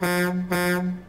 Bam, bam.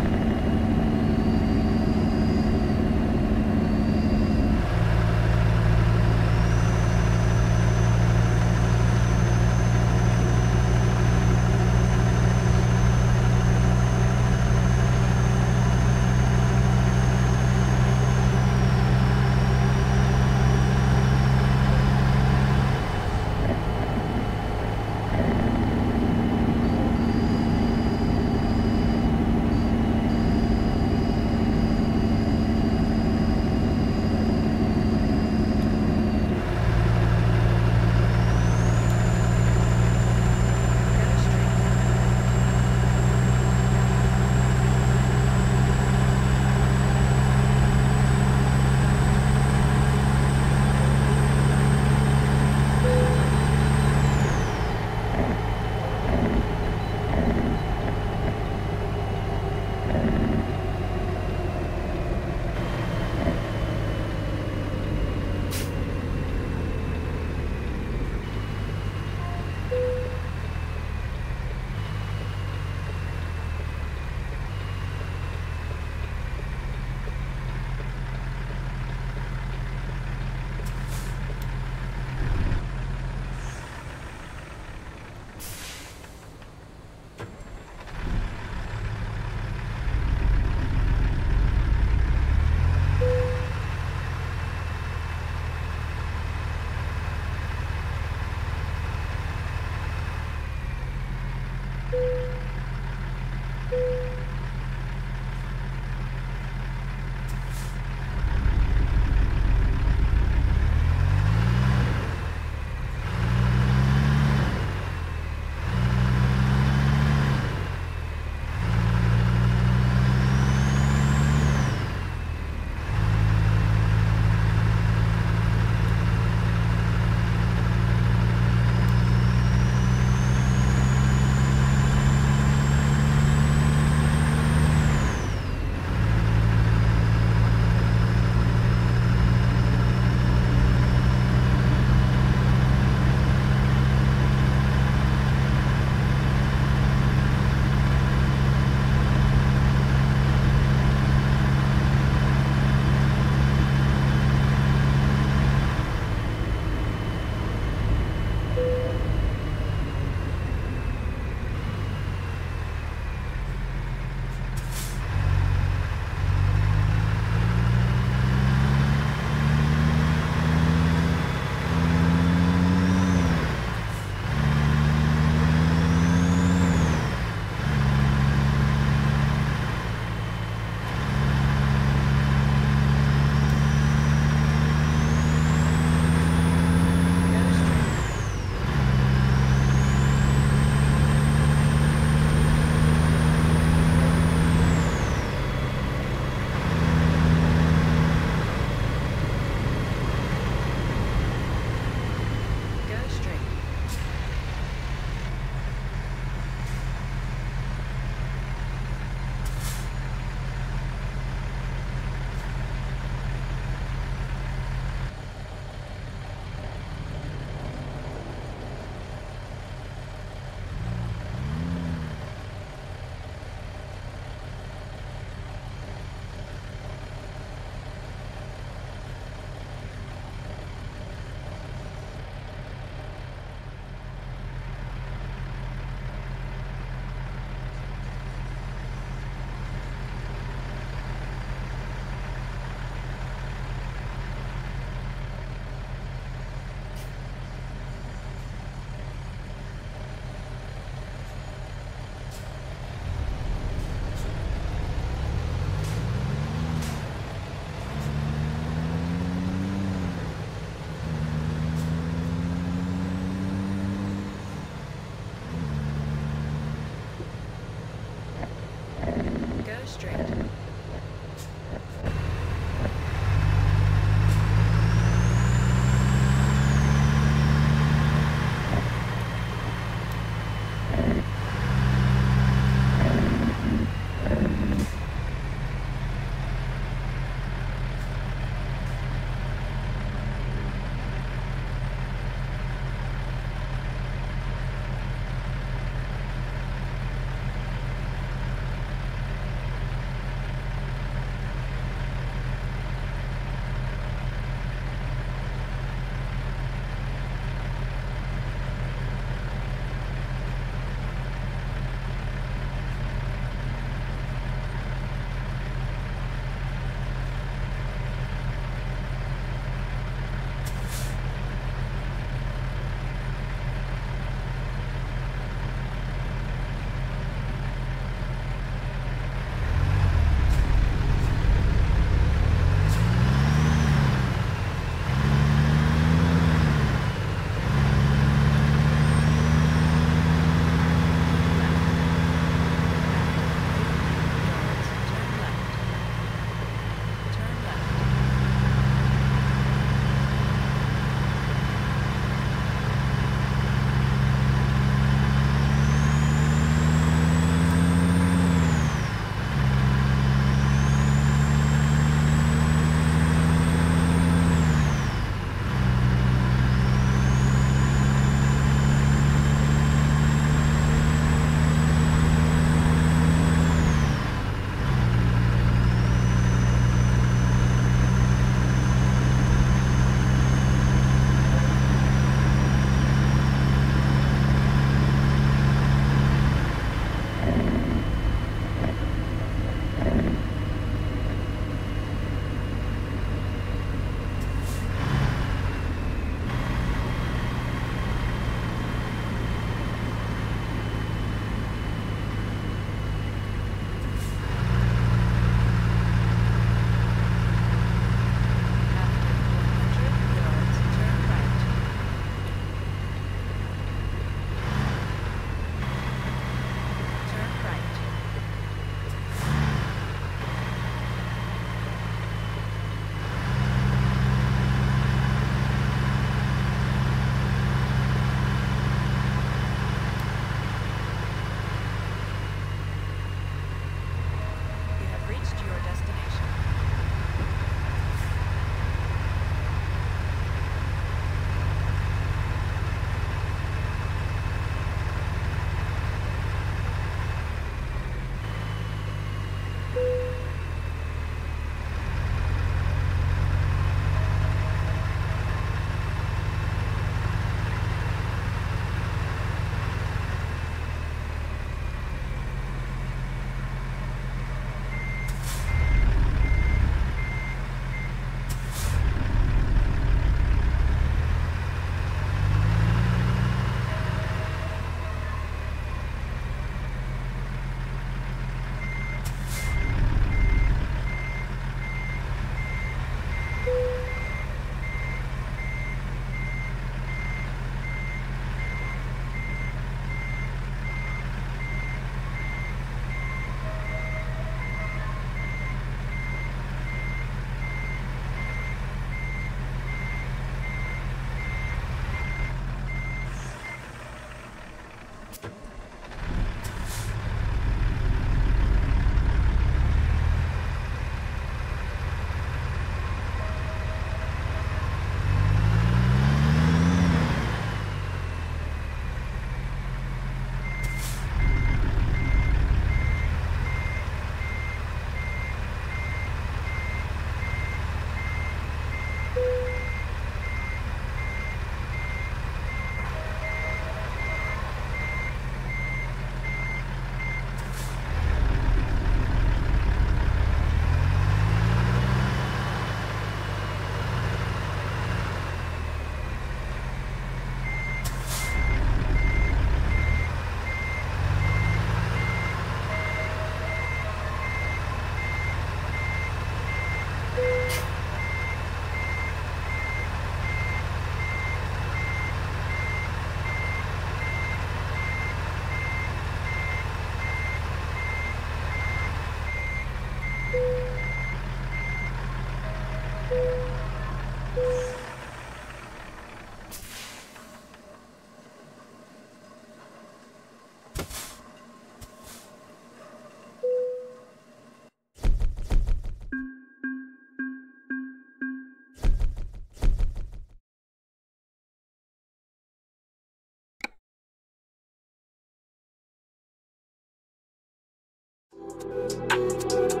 Thank you.